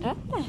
rất này